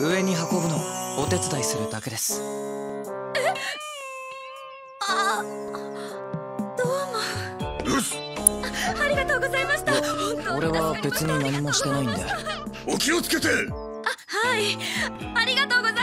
上に運ぶのお手伝いするだけです。えあどうも。うすありがとうございました。俺は別に何もしてないんでお気をつけてあはい。ありがとうございます